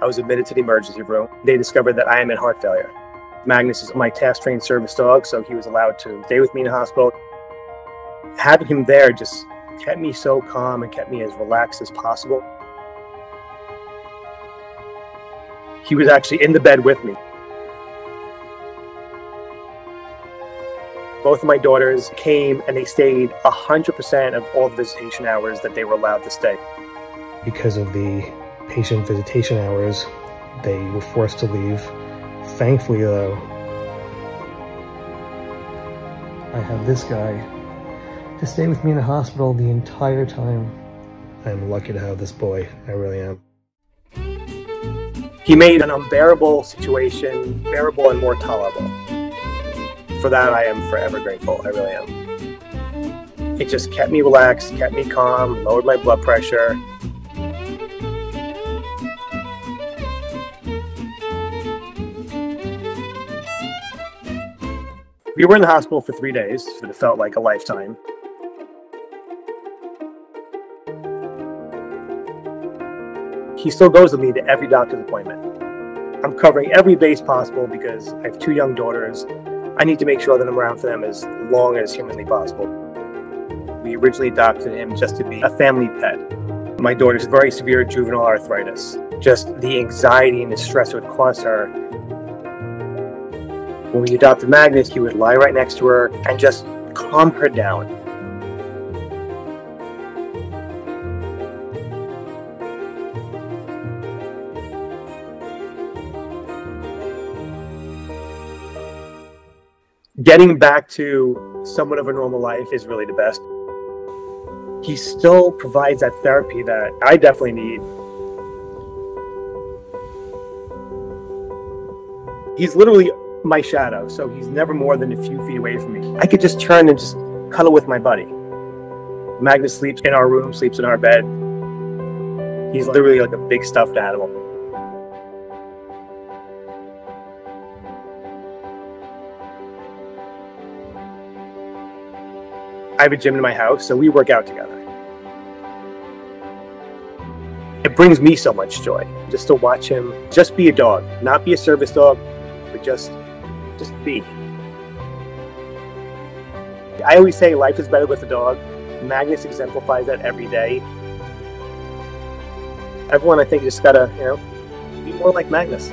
I was admitted to the emergency room. They discovered that I am in heart failure. Magnus is my task trained service dog, so he was allowed to stay with me in the hospital. Having him there just kept me so calm and kept me as relaxed as possible. He was actually in the bed with me. Both of my daughters came and they stayed 100% of all the visitation hours that they were allowed to stay. Because of the patient visitation hours, they were forced to leave. Thankfully, though, I have this guy to stay with me in the hospital the entire time. I'm lucky to have this boy. I really am. He made an unbearable situation bearable and more tolerable for that, I am forever grateful. I really am. It just kept me relaxed, kept me calm, lowered my blood pressure. We were in the hospital for three days, but it felt like a lifetime. He still goes with me to every doctor's appointment. I'm covering every base possible because I have two young daughters I need to make sure that I'm around for them as long as humanly possible. We originally adopted him just to be a family pet. My daughter's very severe juvenile arthritis. Just the anxiety and the stress it would cause her. When we adopted Magnus, he would lie right next to her and just calm her down. getting back to somewhat of a normal life is really the best. He still provides that therapy that I definitely need. He's literally my shadow, so he's never more than a few feet away from me. I could just turn and just cuddle with my buddy. Magnus sleeps in our room, sleeps in our bed. He's literally like a big stuffed animal. I have a gym in my house, so we work out together. It brings me so much joy just to watch him just be a dog, not be a service dog, but just just be. I always say life is better with a dog. Magnus exemplifies that every day. Everyone, I think, just gotta, you know, be more like Magnus.